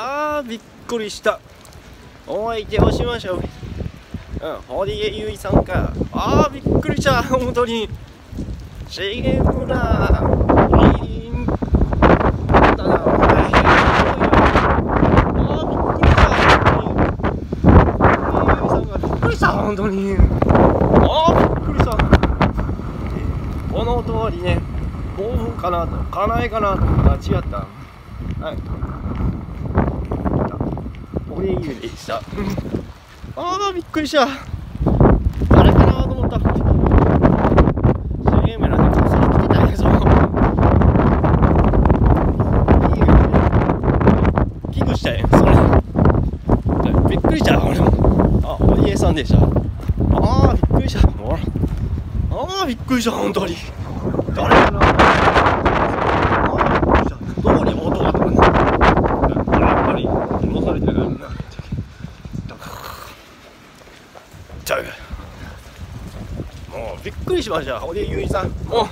あーびっくりした。お相手をしましょう。うん堀江由衣さんか。あーびっくりした。本当に。CM だいいんだなお前あーびっくりした。びっくりした。本当に。あーびっくりした。この通りね暴風かなとかなえかなと間違った。はい。俺言うでしたあーびっくりした。誰かなと思った。CM なんで傘来てたんやぞ危惧したやんそれ。びっくりした俺も。あ堀江さんでした。あーびっくりした。ほらあーびっくりした本当に。誰かなあーびっくりしたどこに音がとかねやっぱり戻されてるからなちゃうもうびっくりしました堀江由衣さん。もう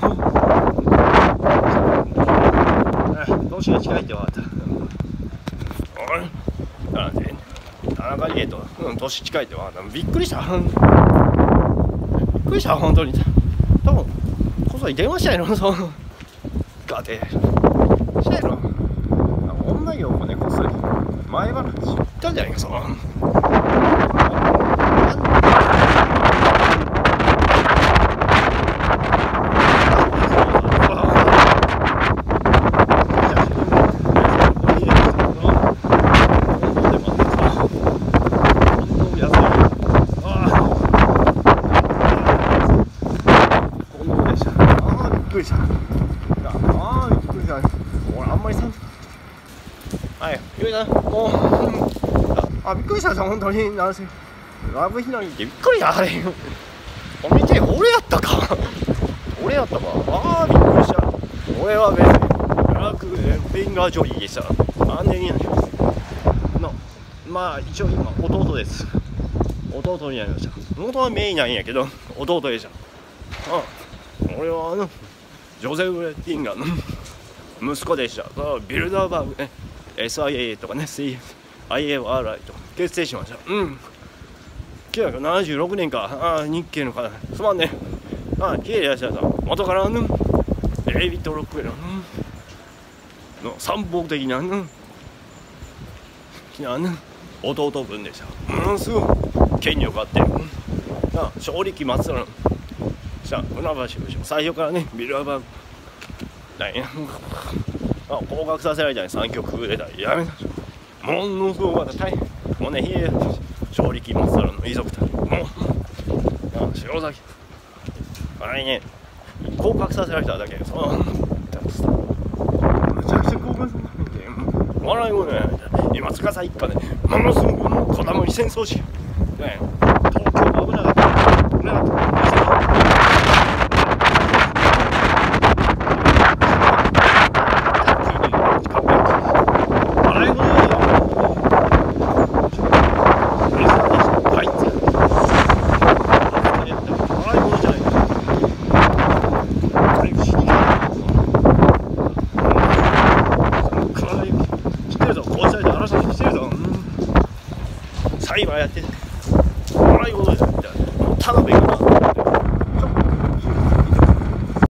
年が近いって分かった。うんなんで田中理恵と、うん、年近いって分かった。びっくりした。びっくりした本当に。多分こそに電話したいのそうガテしたいの女よもねこっそり。前話言ったんじゃないかそうびっくりした。ああ、びっくりした。俺、あんまりさん。はい、ゆいさん、もう。あ、びっくりしたさ、本当に。なんせ。ラブヒナリってびっくりした、あれ。お見て、俺やったか。俺やったか。ああ、びっくりした。俺は別に、ブラックフィンガージョリーでした。なんでにの、まあ、一応今、弟です。弟になりました。元はメインなんやけど、弟でした。うん。俺はあの、ジョゼフ・レティンガの息子でした。そビルダーバーグね、SIA とかね、IARI とか結成しました。うん。1976年か、ああ、日系の方、すまんね。ああ、綺麗でいらっした。元からの、デイビッド・ロックウェルの、の参謀的な、の、な、弟分でした。ものすごい権力あって、うんあ勝力松原の、さあ船橋部長最初からねビルダーバーグなんやあ降格させられたり3曲売れたやめなものすごい大変。もうねひえ勝力松原の遺族たち。もう。あ塩崎。あれね降格させられただけ。そうむちゃくちゃ降格させられて笑い声ね今司一家ねものすごいこだまり戦争しようね 사이 와야 돼. 아이고, 탄압 이거.